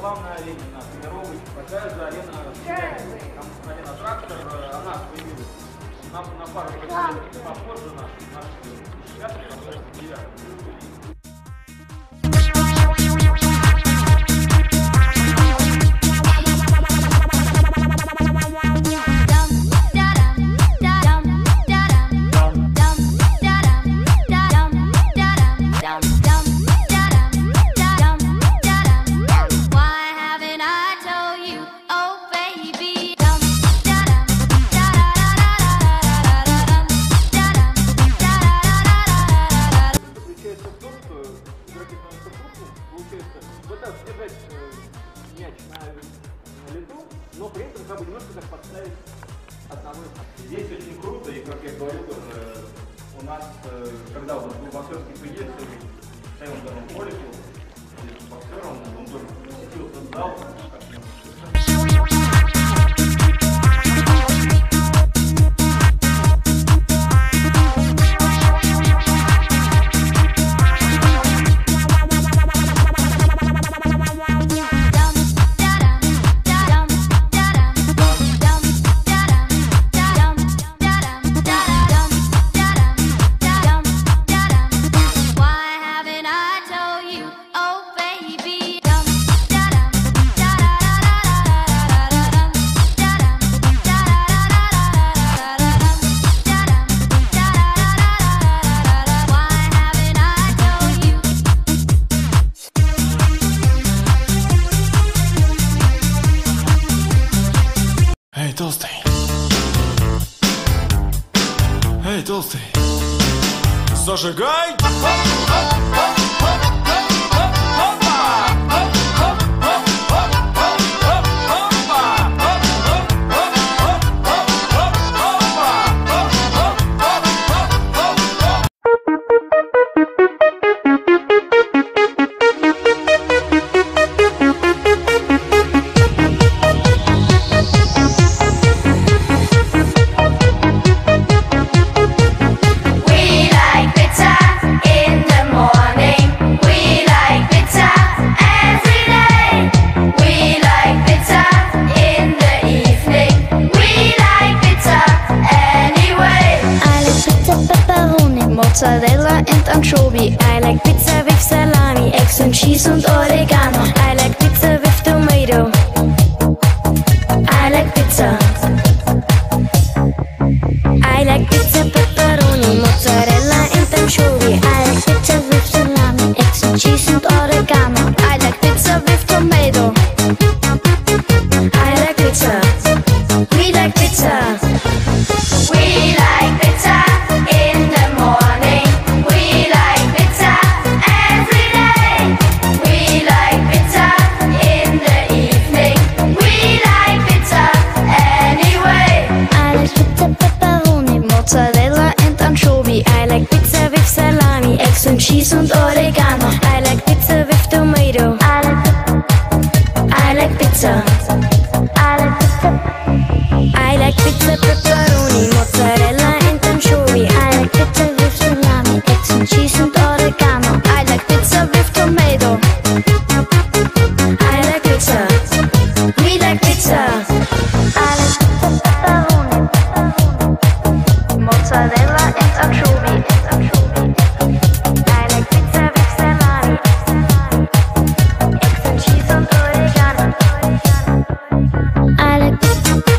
главная арена на тренировочке, такая же арена. Там арена трактор, э, она появилась на, на пару лет попозже нашей. Наши сейчас, 9 держать э, мяч на, лету, но при этом как бы немножко так подставить одного Здесь очень круто, и как я говорил тоже, у нас, э, когда нас был боксерский стоял на втором поле, боксером, он тоже посетил этот толстый. Зажигай! We mozzarella and anchovy. I like pizza with salami, eggs and cheese and oregano. I like pizza with tomato. I like pizza. Mozzarella and anchovy. I like pizza with salami, eggs and cheese and oregano. I like pizza with tomato. I like I like pizza. I like pizza. I like pizza I like pizza with salami, cheese oregano. I like